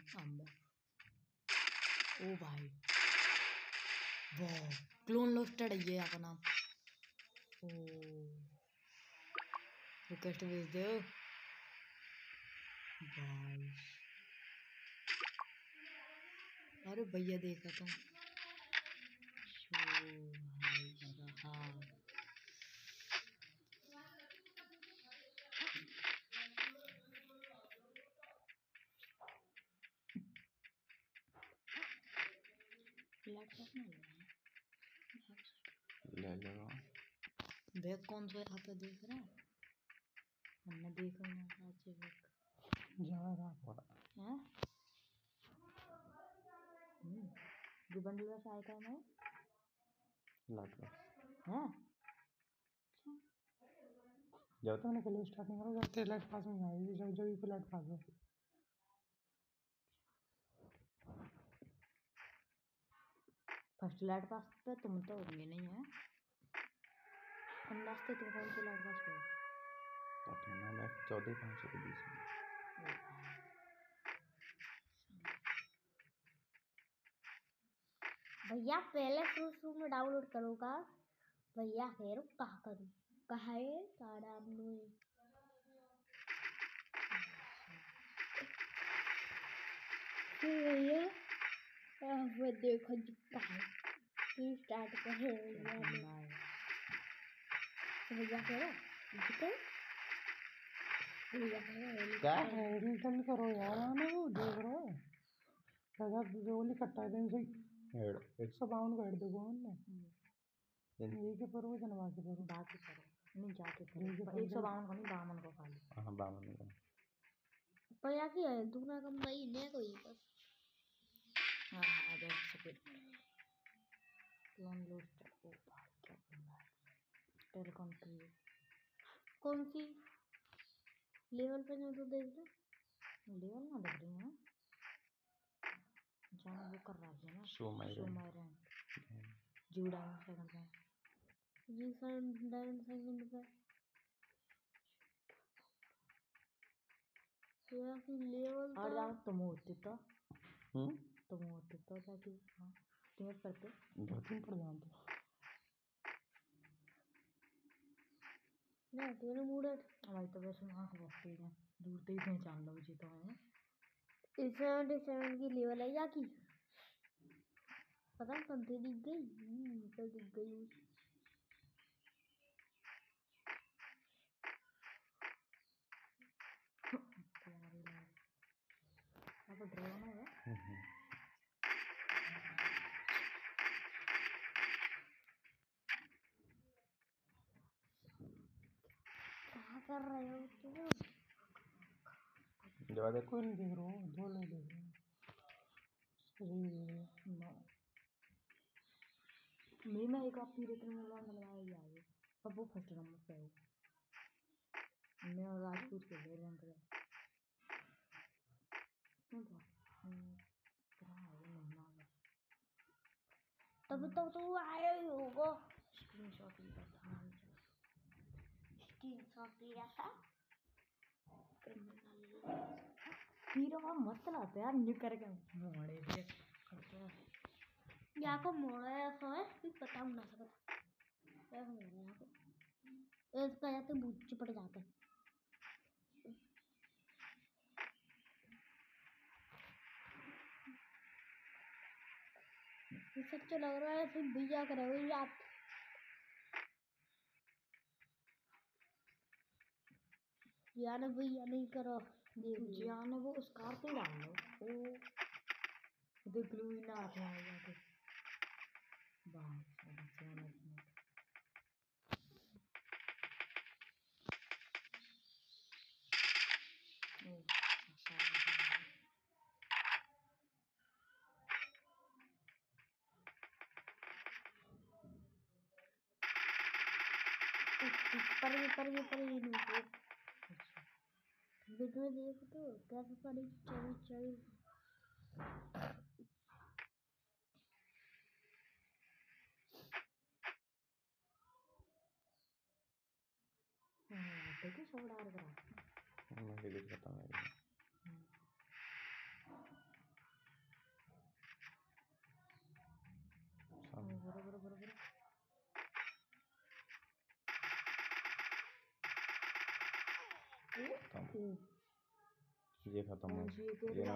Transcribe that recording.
अम्बा ओ भाई वाह क्लोन लोस्टेड है ये अपना नाम ओ रिक्वेस्ट भेज दो। भाई अरे भैया देखा तुम भाई रहा ले लो। बैग कौन सा यहाँ पे देख रहा है? हमने देखा ही ना साचे बैग जा रहा पड़ा हैं? हम्म। जो बंडल वैसा आया है लाट हैं? जब तक निकले स्टार्ट नहीं करो जब तक लाइट पास में आएगी जब जब भी लाइट पास हो। फ़र्स्ट लाइट पास पे तुम तो होंगे नहीं है। अंदाज से तुम कौन सी लाइट पास पे हो? पता ना मैं चौदह पाँच सौ के बीच में। भैया पहले शुरू शुरू में डाउनलोड करूँगा। भैया कह रहा कहाँ करूँ? कहाँ है? सारा हमने फिर भैया। पे देखो है स्टार्ट कर। भैया ने क्या? है रिटर्न करो। यार वो देख रहा है? गोली कट्टा है से एक सौ बावन का हेड देखो हमने ये के पर वो जनवा के पर बाकी करो। नहीं जाके करो। एक सौ बावन को नहीं बावन को खाली। हाँ बावन का। भैया की है दूना कम भाई ने कोई बस। हाँ हाँ दैट्स गुड क्लोन लोस्टेड ओ भाई क्या बंदा टेलीकॉम की कौन सी? लेवल पे जो तो देख रहे लेवल ना लग रही है जाना वो कर रहा है ना show my show my rank JUDA second rank जी सर डायमंड सेकंड पे। लेवल और तो जाओ तुम होते तो हम्म? तो जाके हाँ टीम करते। दो तीन पर जानते ना तेरे मूड हमारी तो वैसे आँख तेज है। दूर से ही पहचान लो जी तो है। सेवेंटी सेवन की लेवल है या की? पता नहीं कौन सी दिख गई? हम्म, तो दिख गई? लग। अब ड्रोन है हम्म क्या कर रहे हो तुम जब देखो नहीं देख रहा हूँ दो लोग देख रहे हैं। नो मैं। में एक आप पीरे में लॉन्ग लगाया ही। आगे अब वो फ़र्स्ट नंबर पे है। मैं और राजपूत के ले रैंक क्यों तो कहाँ ये महीना में। तब तो तू आया ही होगा। स्क्रीन शॉट पीरो मस्त लगता यार न्यू करके मोड़े को मोड़ा है कि पता ना को ये सच्चा लग रहा है फिर भैया करोगे याद यार भैया नहीं करो। देख। जियान वो उस कार पे डाल लो। ओ ग्लू ही ना आते हैं। जाके बाहर से जियान पर Vem ver o que eu quero fazer de tchau, tchau. Ah, tem que chorar agora. Não o que que eu tô mais. Só um. Bora, bora, bora, ver भी दिखाता हूँ बरो